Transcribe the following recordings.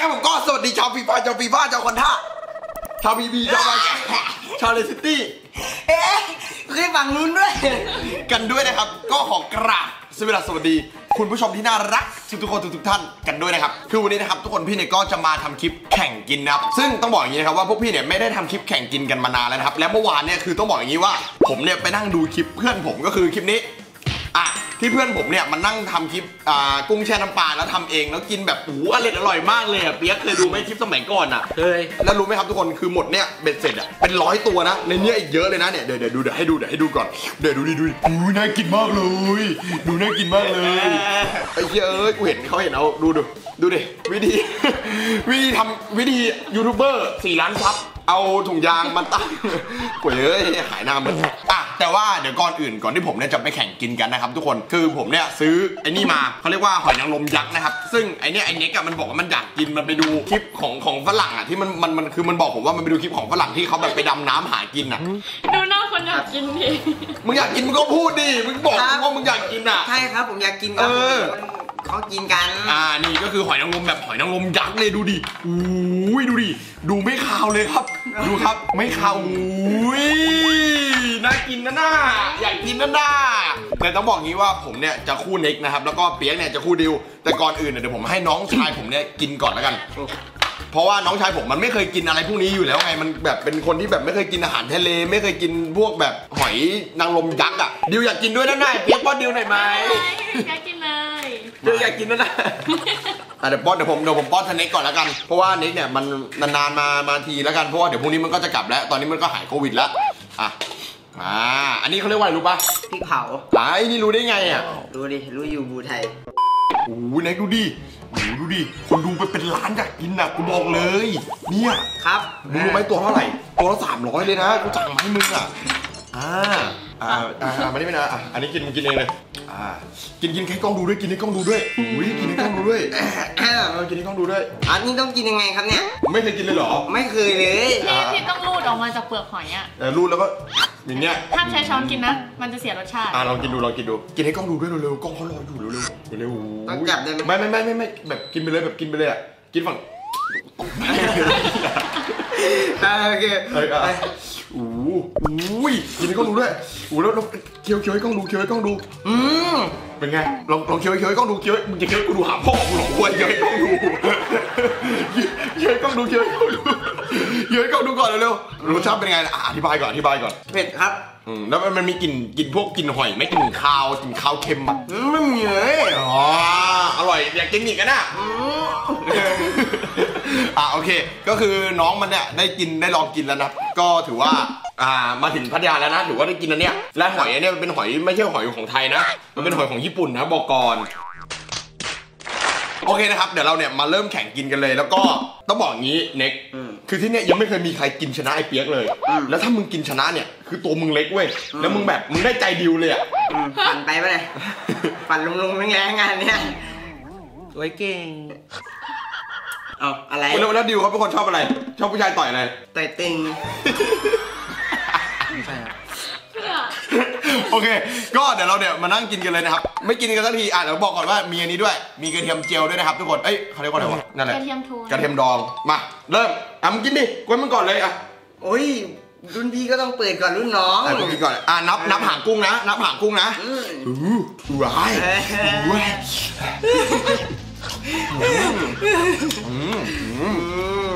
ครับผมก็สวัสดีชาวฟีฟ่าชาวฟีฟ่าชาวคอนท่าชาวบีบีชาวบาแกชาวเลสซิตี้ เอ๊ะขึ้นฝั่งนู้นด้วย กันด้วยนะครับ ก็ขอกราบสวัสดีสวัสดีคุณผู้ชมที่น่ารักทุกทุกๆคนทุกทุกๆท่านกันด้วยนะครับ คือวันนี้นะครับทุกคนพี่เนี่ยก็จะมาทำคลิปแข่งกินนะครับ ซึ่งต้องบอกอย่างนี้นะครับว่าพวกพี่เนี่ยไม่ได้ทำคลิปแข่งกินกันมานานแล้วนะครับ และเมื่อวานเนี่ยคือต้องบอกอย่างนี้ว่า ผมเนี่ยไปนั่งดูคลิปเพื่อนผมก็คือคลิปนี้อะ ที่เพื่อนผมเนี่ยมันนั่งทำคลิปอ่ากุ้งแช่น้ำปลาแล้วทำเองแล้วกินแบบโอ้โหอร่อยอร่อยมากเลยอะเปียกเคยดูไหมคลิปสมัยก่อนอะเคย แล้วรู้ไหมครับทุกคนคือหมดเนี่ยเบ็ดเสร็จอะเป็นร้อยตัวนะในเนี้ยอีกเยอะเลยนะเนี่ยเดี๋ยวเดี๋ยวดูเดี๋ยวให้ดูเดี๋ยวให้ดูก่อนเดี๋ยวดูดิดูดิอู้น่ากินมากเลยดูน่ากินมากเลยไอ้เหี้ยเอ้ยกูเห็นเขาเห็นเอาดูดูดูดิวิธี วิธีทำวิธียูทูบเบอร์สี่ล้านซับ เอาถุงยางมาตั้งกูเอ้ยหายหน้ามันอะแต่ว่าเดี๋ยวก่อนอื่นก่อนที่ผมเนี่ยจะไปแข่งกินกันนะครับทุกคนคือผมเนี่ยซื้อไอ้นี่มาเขาเรียกว่าหอยนางรมยักษ์นะครับ ซึ่งไอ้เนี่ยไอ้เน็กอะมันบอกว่ามันอยากกินมันไปดูคลิปของของฝรั่งอะที่มันมันมันคือมันบอกผมว่ามันไปดูคลิปของฝรั่งที่เขาแบบไปดำน้ำหากินอะดูหน้าคนอยากกินดิมึงอยากกินมึงก็พูดดิมึงบอกครับว่ามึงอยากกินอะ ใช่ครับผมอยากกินครับเออ เขากินกัน อ่า นี่ก็คือหอยนางรมแบบหอยนางรมยักษ์เลยดูดิอุ้ยดูดิ ดูไม่คาวเลยครับ ดูครับ ไม่คาวอุ้ยน่ากินนะน่าอยากกินนะน่าแต่ต้องบอกงี้ว่าผมเนี่ยจะคู่เน็กนะครับ แล้วก็เปียกเนี่ยจะคู่ดิว แต่ก่อนอื่นเนี่ยเดี๋ยวผมให้น้องชายผมเนี่ยกินก่อนแล้วกัน เพราะว่าน้องชายผมมันไม่เคยกินอะไรพวกนี้อยู่แล้วไง มันแบบเป็นคนที่แบบไม่เคยกินอาหารทะเล ไม่เคยกินพวกแบบหอยนางรมยักษ์อะ ดิวอยากกินด้วยนะน่าเปียกป้อนดิวหน่อยไหมอยากกิน เลยเดี๋ยวอยากกินนะนะอะเดี๋ยวป้อนเดี๋ยวผมเดี๋ยวผมป้อนทนเน็กก่อนแล้วกัน เพราะว่าเน็กเนี่ยมันนานๆมามาทีแล้วกันเพราะว่าเดี๋ยวพรุ่งนี้มันก็จะกลับแล้ว ตอนนี้มันก็หายโควิดแล้วอะอ่าอันนี้เขาเรียกว่าอะไรรู้ปะพริกเผาไอ้นี่รู้ได้ไงอะรู้ดิรู้อยู่บูไทยโอ้โหเน็กดูดิโอ้โหดูดิคนดูไปเป็นล้านอยากกินอะกูบอกเลย เนี่ยครับมึงรู้ไหมตัวเท่าไหร่ตัวละสามร้อยเลยนะกูสั่งมาให้มึงอะอ่าอ่าอ่าอ่ามานี่ไม่นะอะอันนี้กินมึงกินเองเลยอ่า กินกินให้กล้องดูด้วยกินให้กล้องดูด้วยอุ้ยกินให้กล้องดูด้วยเออกินให้กล้องดูด้วย อันนี้ต้องกินยังไงครับเนี่ย ไม่เคยกินเลยเหรอ ไม่เคยเลยที่ที่ต้องรูดออกมาจากเปลือกหอยอะแต่รูดแล้วก็อย่างเงี้ยห้ามใช้ช้อนกินนะ มันจะเสียรสชาติอ่าลองกินดูลองกินดู กินให้กล้องดูด้วยเร็วๆกล้องเขารออยู่เร็วๆเร็วๆต้องจับได้ไหมไม่ไม่ไม่ไม่ไม่แบบกินไปเลยแบบกินไปเลยอะกินฝั่งอ่าโอเคเอ้ยอะอู้อุ้ยกินให้กล้องดูด้วยอู้แล้วแล้วเคี้ยวเคี้ยวให้กล้องดูเคี้ยวให้กล้องดูอืมเป็นไงลองลองเคี้ยวเคี้ยวให้กล้องดูเคี้ยวมึงจะเคี้ยวให้กูดูหาพ่อกูหรอกกูเคี้ยวให้กล้องดูเคี้ยวให้กล้องดูเคี้ยวให้กล้องดูเคี้ยวให้กล้องดูก่อนเร็วๆรสชาติเป็นไงอะอธิบายก่อนอธิบายก่อนเผ็ดครับอืมแล้วมันมันมีกลิ่นกลิ่นพวกกลิ่นหอยไหม่กลิ่นคาวกลิ่นคาวเค็มอะอืมไม่มีเลยอ๋ออร่อยอยากกินอีกกันนะ อืม อะโอเค ก็คือน้องมันเนี่ยได้กินได้ลองกินแล้วนะก็ถือว่าอ่ามาถึงพัทยาแล้วนะถือว่าได้กินอันเนี้ยและหอยอันเนี้ยมันเป็นหอยไม่ใช่หอยของไทยนะ มันเป็นหอยของญี่ปุ่นนะบอกก่อนโอเคนะครับเดี๋ยวเราเนี่ยมาเริ่มแข่งกินกันเลย แล้วก็ต้องบอกงี้เน็กอืมคือที่เนี่ยยังไม่เคยมีใครกินชนะไอ้เปียกเลยอืมแล้วถ้ามึงกินชนะเนี่ยคือตัวมึงเล็กเว้ยแล้วมึงแบบมึงได้ใจดิวเลยอะอืมปั่นไปปะเนี่ยปั่นลงๆแรงๆงานเนี่ยสวยเก่ง เอาอะไรแล้วแล้วดิวเขาเป็นคนชอบอะไร ชอบผู้ชายต่อยอะไร ต่อยติงเพื่อโอเค ก็เดี๋ยวเราเนี่ยมานั่งกินกันเลยนะครับ ไม่กินกันสักที อะเดี๋ยวบอกก่อนว่ามีอันนี้ด้วย มีกระเทียมเจียวด้วยนะครับทุกคน เอ้ยเขาเรียกว่าอะไรวะ นั่นแหกละระเทียมทูนกระเทียมดอง มา เริ่มอะมึงกินดิกวนมึงก่อนเลยอะโอ้ย รุ่นพี่ก็ต้องเปิดก่อนรุ่นน้องอะมึงกินก่อน อะนับนับหางกุ้งนะ นับหางกุ้งนะอืมอู้หูว้าย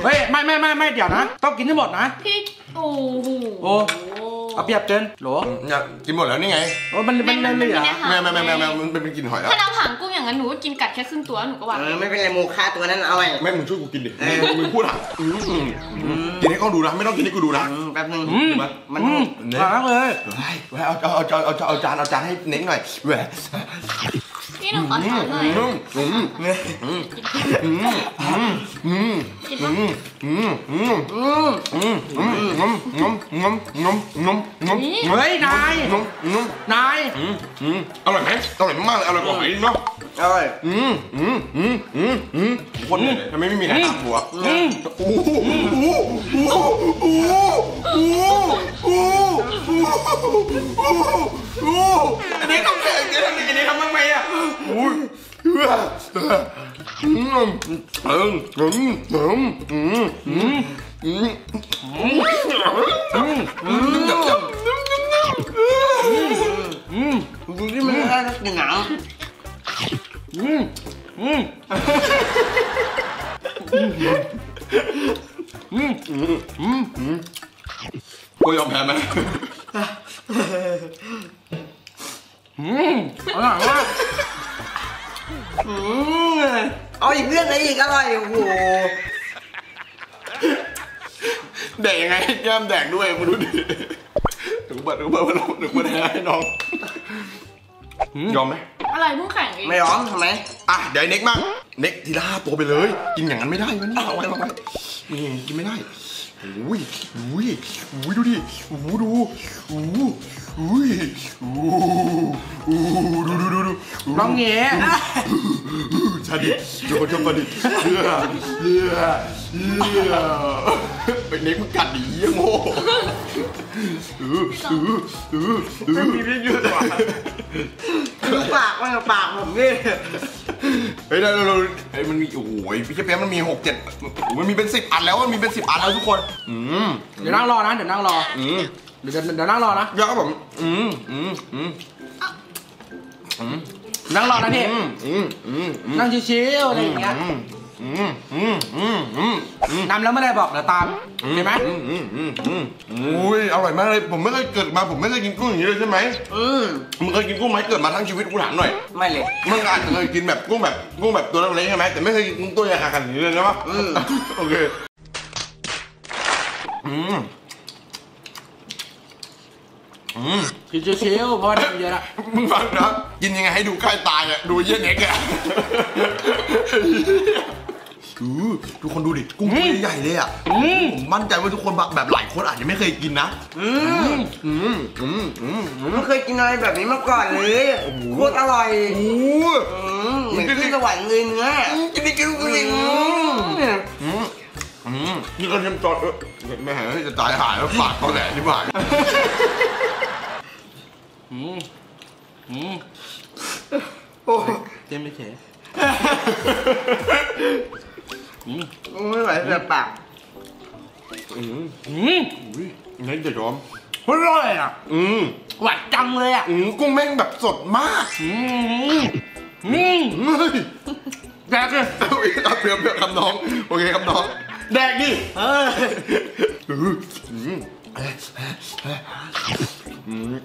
เฮ้ยไม่ไม่ไม่ไม่เดี๋ยวนะ ต้องกินให้หมดนะ พี่โอ้โหโอ้ เอาเปรียบเกินโหลเนี่ยกินหมดแล้วนี่ไงโอ้มันมันมันไม่เหลือแม่แม่แม่แม่แม่มันเป็นกลิ่นหอยแล้วถ้าน้ำหางกุ้งอย่างนั้นหนูก็กินกัดแค่ครึ่งตัวหนูก็ว่าเออไม่เป็นไรโมฆะตัวนั้นเอาไว้แม่มึงช่วยกูกินดิเออมึงพูดอะอืมอืมอืมกินให้กล้องดูนะไม่ต้องกินให้กูดูนะอืมแป๊บนึงอืมมันอืมเนี่ยหาเลยเฮ้ยเฮ้ยเอาเอาเอาเอาเอาเอาจานเอาจานให้เน้งหน่อยแหว พี่หนูขอถามหน่อยอืมอืมอืมอืมอืมอืมกินอืปะมอืมอืมอืมอืมอืมงมงมงมงมงมงมเฮ้ยนายงมงมนายอืมอืมอร่อยไหมอร่อยมากเลยอร่อยกว่าหอยเนาะอาไว้อืมอืมอืมอืมอืมคนเนี่ยทำไมไม่มีหน้าตาหัวอืมโอ้โหโอ้โหโอ้โหโอ้หโอ้โหโอ้โหโอ้โหอันนี้ทำแข่งกันอันนี้ทำบ้างไหมอะโอ้ยโอ้อืมอืมอืมอืมอืมอืมอืมอืมอืมดูที่มันน่าจะกินหนังอืมอืมอืมอืม กูยอมแพ้ไหมอืมอร่อยมากอืมเอาอีกเรื่องไหนอีกอร่อยโอ้โหแดกยังไงให้แก้มแดกด้วยมึงดูดิหนูเปิดหนูเปิดหนูหนูเปิดให้น้องยอมไหมอะไรเพิ่งแข่งเองไม่ร้องทำไมอะเดี๋ยวไอ้เน็กมั่งเน็กทีละห้าตัวไปเลย กินอย่างนั้นไม่ได้วะเนี่ยเอาไว้เอาไว้มึงยังกินไม่ได้ อุ้ยอุ้ยอุ้ยดูดิอู้ดูอู้อุ้ยอู้อู้ดูดูดูดูลองเงี้ยชาดิโยนเข้ามาดิเยื่อเยื่อเยื่อไอ้เน็กมึงกัดดิเยี่ยโง่อืออืออืออือมีเยอะกว่าดูปากมันกับปากผมนี่ เฮ้ยเราเราเฮ้ยมันมีโอ้โหพี่เชฟเปียมันมีหกเจ็ดโอ้โหมันมีเป็นสิบอันแล้วมันมีเป็นสิบอันแล้วทุกคนอืมเดี๋ยวนั่งรอนะเดี๋ยวนั่งรออืมเดี๋ยวเดี๋ยวเดี๋ยวนั่งรอนะยอดครับผมอืมอืมอืมอืมนั่งรอนะพี่อืมอืมอืมอืมนั่งชิวๆอะไรอย่างเงี้ย อืมอืมอืมอืมอืมอืมนำแล้วไม่ได้บอกเดี๋ยวตามเห็นไหมอืมอืมอืมอืมอุ้ยอร่อยมากเลย ผมไม่เคยเกิดมาผมไม่เคยกินกุ้งอย่างนี้เลยใช่ไหมอืมมึงเคยกินกุ้งไหมเกิดมาทั้งชีวิตกูถามหน่อยไม่เลยมึงอาจจะเคยกินแบบกุ้งแบบกุ้งแบบตัวเล็กๆใช่ไหมแต่ไม่เคยกินกุ้งตัวใหญ่ขนาดนี้เลยนะวะอืมโอเคอืมอืมกินชิวๆเพราะว่าทำเยอะละมึงฟังนะกินยังไงให้ดูใกล้ตายอะดูเยี่ยเน็กอะ ดูทุกคนดูดิกุ้งตัวใหญ่ๆเลยอะผมมั่นใจว่าทุกคนแบบแบบหลายคนอาจจะไม่เคยกินนะอืมอืมอืมอืมอืมไม่เคยกินอะไรแบบนี้มาก่อนเลยโคตรอร่อยโอ้อืมเหมือนขึ้นสวรรค์เลยเนื้อกินดิกินดิอืมอืมอืมนี่ก็เทียมจอดเออไม่หายจะตายหายแล้วปากเขาแหละที่บ้านอืมอืมโอ้เต็มไปเฉย อืมไม่ไหวแต่ปากอืมอืมอุ้ยงั้นจะยอมอร่อยอะ อืมหวานจังเลยอะ อืมกุ้งแม่งแบบสดมาก อืมอืมเฮ้ยแดกเลยเอาอีกเอาเปรียบเปรียบคำน้อง โอเคคำน้อง แดกดิเอออืมอืมอืมอืม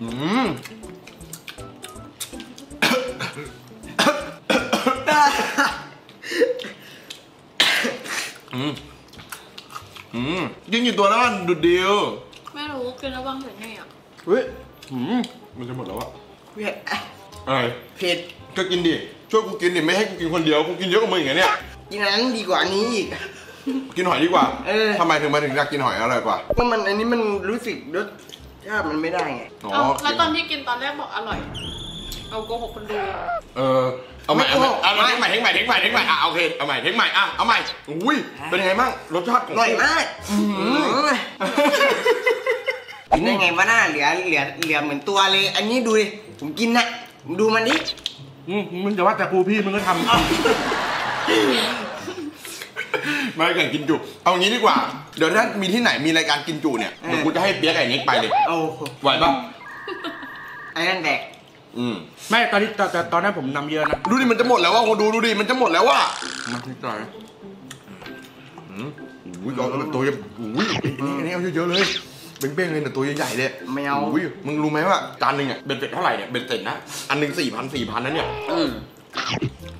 อืม กินอยู่ตัวแล้วมันดุดเดียวไม่รู้กินแล้ววางเสร็จไงอะเฮ้ยอืมมันจะหมดแล้วอะเผ็ดอะไรเผ็ดก็กินดิช่วยกูกินดิไม่ให้กูกินคนเดียวกูกินเยอะกว่ามึงอย่างเงี้ยเนี่ยกินอันนั้นดีกว่าอันนี้อีก กินหอยดีกว่าเออ ทำไมถึงมาถึงอยากกินหอยอร่อยกว่าก็มันอันนี้มันรู้สึกรสชาติมันไม่ได้ไงอ๋อเอาแล้วตอนที่กินตอนแรกบอกอร่อย เอาโกหกคนดู เออเอาใหม่เอาใหม่เอาใหม่เทคใหม่เทคใหม่เทคใหม่เทคใหม่อะโอเคเอาใหม่เทคใหม่อะเอาใหม่อุ้ยเป็นยังไงบ้างรสชาติขอองร่อยมากอืมกินได้ไงวะหน้าเหลือเหลือเหลือเหมือนตัวเลย อันนี้ดูดิผมกินนะดูมันดิอืมมึงจะว่าแต่กูพี่มึงก็ทำไม่แข่งกินจุเอางี้ดีกว่า เดี๋ยวถ้ามีที่ไหนมีรายการกินจุเนี่ยเดี๋ยวกูจะให้เปียกไอ้เน็กไปเลยโอ้โหไหวปะไอ้นั่นแดก อืมไม่ตอนนี้ตอนตอนตอนนั้นผมนำเยอะนะดูดิมันจะหมดแล้วว่ะโหดูดูดิมันจะหมดแล้วว่ะมานิดหน่อยอืมอุ้ยเอาแบบตัวใหญ่อุ้ยอันนี้อันนี้เอาเยอะๆเลยเบ้งๆเลยแต่ตัวใหญ่ๆเลยไม่เอาอุ้ยมึงรู้ไหมว่าจานหนึ่งอะเบ็ดเสร็จเท่าไหร่เนี่ยเบ็ดเสร็จนะอันหนึ่งสี่พันสี่พันนะเนี่ยอืมอ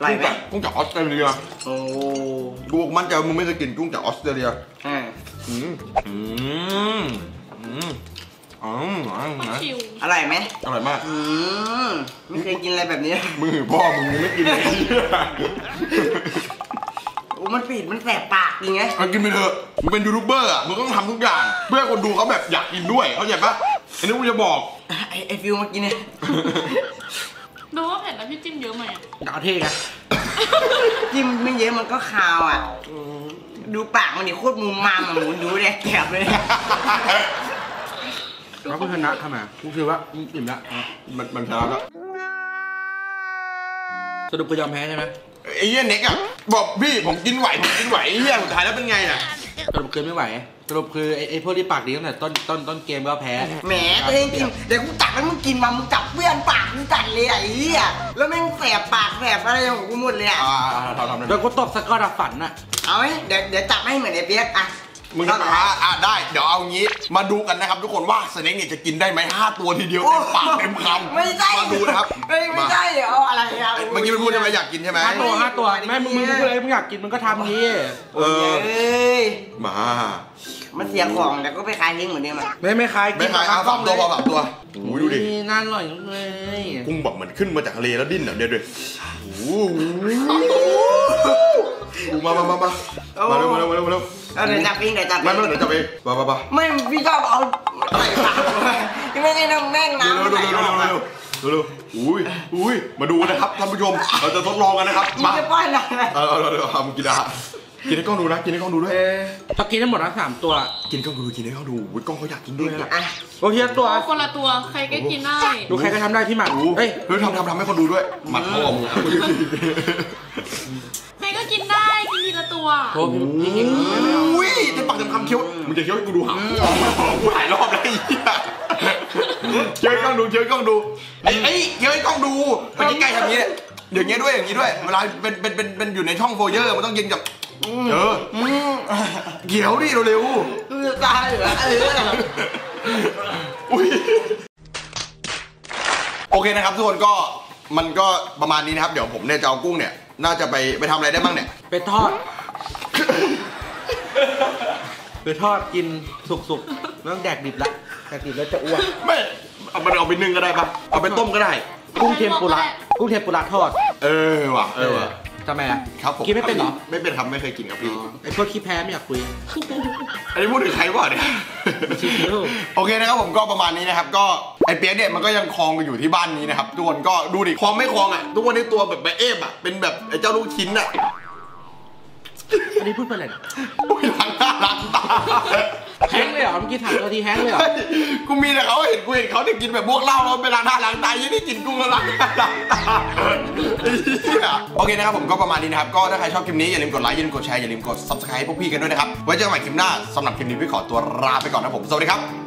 ร่อยไหมกุ้งจากออสเตรเลียโอ้กูมั่นใจว่ามึงไม่เคยกินกุ้งจากออสเตรเลียอ่าอืมอืมอืม อ๋ออ๋อต้องชิวอร่อยไหมอร่อยมาก อืมไม่เคยกินอะไรแบบนี้มึงหือพ่อมึงยังไม่กินเลยโอ้มันปิดมันแสบปากจริงไงเอากินไปเถอะมึงเป็นยูทูบเบอร์อะมึงต้องทำทุกอย่าง เพื่อให้คนดูเขาแบบอยากกินด้วยเข้าใจปะอันนี้กูจะบอกไอไอฟิวมากินเนี่ยดูว่าเผ็ดแล้วพี่จิ้มเยอะไหมอะดาวเท่ไงจิ้มไม่เยอะมันก็คาวอะดูปากมันดิโคตรมุมมามอะหมูดูแดกแกบเลย แล้วกูชนะทำไมกูคือว่าอิ่มละมันมันชนะแล้วสรุปกูยอมแพ้ใช่ไหมไอ้เหี้ยเน็กอะบอกพี่ผมกินไหวผมกินไหวไอ้เหี้ยสุดท้ายแล้วเป็นไงน่ะสรุปคือไม่ไหวสรุปคือไอ้ไอ้พวกที่ปากดีตั้งแต่ต้นต้นต้นเกมก็แพ้แหมตัวเองกินเดี๋ยวกูตักให้มึงกินมามึงจับเปื้อนปากมึงจัดเลยไอ้เหี้ยแล้วแม่งแสบปากแสบอะไรของกูหมดเลยอะอ่าทำทำทำโดนกูตบสกอร์ดับฝันน่ะเอาไหมเดี๋ยวเดี๋ยวจับให้เหมือนไอ้เปียกอะ มึงจะอ่าอ่าได้ เดี๋ยวเอางี้ มาดูกันนะครับ ทุกคนว่าสเน็กเนี่ยจะกินได้ไหมห้าตัวทีเดียวเต็มปากเต็มคำไม่ใช่มาดูนะครับไม่ไม่ใช่เอาอะไรอะมาเมื่อกี้มันพูดใช่ไหมอยากกินใช่ไหมห้าตัวห้าตัวแม่มึงมึงพูดอะไรมึงอยากกินมึงก็ทำนี้เออเอ้ยมามันเสียของเดี๋ยวก็ไปขายทิ้งเหมือนเดิมอะไม่ไม่คลายไม่ขายเอาสามตัวพอสามตัวโอ้ยดูดินี่น่าอร่อยเลยกุ้งแบบเหมือนขึ้นมาจากทะเลแล้วดิ้นอะเดี๋ยวดิโอ้โหมามามามามาเร็วมาเร็วมาเร็วมา เร็วเอาเดี๋ยวจับเองเดี๋ยวจับเอไม่งไม่เดี๋ยวจับเองมามามาไม่พี่ชอบเอาใส่ปากที่ไม่ได้น้ำแม่งเร็วน้ำเร็วไหลเร็วออกเร็วอะเร็วเร็วอุ้ยอุ้ยมาดูนะครับท่านผู้ชมเราจะทดลองกันนะครับมึงมาจะป้อนอะไรเออเออเออทำกินอาหาร กินให้กล้องดูนะกินให้กล้องดูด้วยถ้ากินได้หมดทั้งสามตัว กินกล้องดูกินให้กล้องดูอุ้ยกล้องเขาอยากกินด้วยนะอะโอเคตัวเอาคนละตัวใครก็กินได้ดูใครก็ทำได้พี่หมัดดูเฮ้เฮ้ยยเฮ้ยทำทำทำให้คนดูด้วยหมัดพ่อมึงอะใครก็กินได้กินทีละตัวโอ้พี่พี่เก่งไม่เอาอุ้ยเต็มปากเต็มคำเคี้ยวมึงจะเคี้ยวให้กูดูหางกูหลายรอบแล้วไอ้เหี้ยเคี้ยวให้กล้องดูเคี้ยวให้กล้องดูไอ้ไอ้เคี้ยวให้กล้องดูไปใกล้ๆทำอย่างนี้เนี่ยอย่างเงี้ยด้วยอย่างงี้ด้วย เวลาเป็นเป็นเป็นเป็นอยู่ในช่องโฟเยอร์มันต้องยิงกับ เอออืมเขียวดิเร็วคือตายเหรอเออๆอุ้ยโอเคนะครับทุกคนก็มันก็ประมาณนี้นะครับ เดี๋ยวผมเนี่ยจะเอากุ้งเนี่ย น่าจะไปไปทำอะไรได้บ้างเนี่ย ไปทอด ไปทอดกินสุกๆไม่ต้องแดกดิบละแดกดิบแล้วจะอ้วนไม่เอามันเอาไปนึ่งก็ได้ปะเอาไปต้มก็ได้ กุ้งเทมปุระกุ้งเทมปุระทอด เออว่ะเออว่ะ ทำไมอะ ครับผมกินไม่เป็นเหรอ ไม่เป็นครับไม่เคยกินครับพี่ ไอ้พวกขี้แพ้ไม่อยากคุย อันนี้พูดถึงใครวะเนี่ยชิวโอเคนะครับผมก็ประมาณนี้นะครับก็ไอเปียกเนี่ยมันก็ยังคลองอยู่ที่บ้านนี้นะครับทุกคนก็ดูดิคลองไม่คลองอะทุกวันนี้ตัวแบบแบบเอฟอะเป็นแบบไอเจ้าลูกชิ้นอะอั นนี้พูดไปเลยอุ้ยล้างหน้าล้างตาแฮงค์เลยเหรอเมื่อกี้ถามตัวทีแฮงค์เลยเหรอเฮ้ยกูมีแต่เขาเห็นกูเห็นเขาเนี่ยกินแบบพวกเหล้าแล้วไปล้างหน้าล้างตายี่นี่กินกุ้งแล้วล้างหน้าล้างตาไอ้เหี้ยโอเคนะครับผมก็ประมาณนี้นะครับ ก็ถ้าใครชอบคลิปนี้อย่าลืมกดไลค์อย่าลืมกดแชร์อย่าลืมกด subscribe ให้พวกพี่กันด้วยนะครับ ไว้เจอกันใหม่คลิปหน้าสำหรับคลิปนี้พี่ขอตัวลาไปก่อนนะผม สวัสดีครับ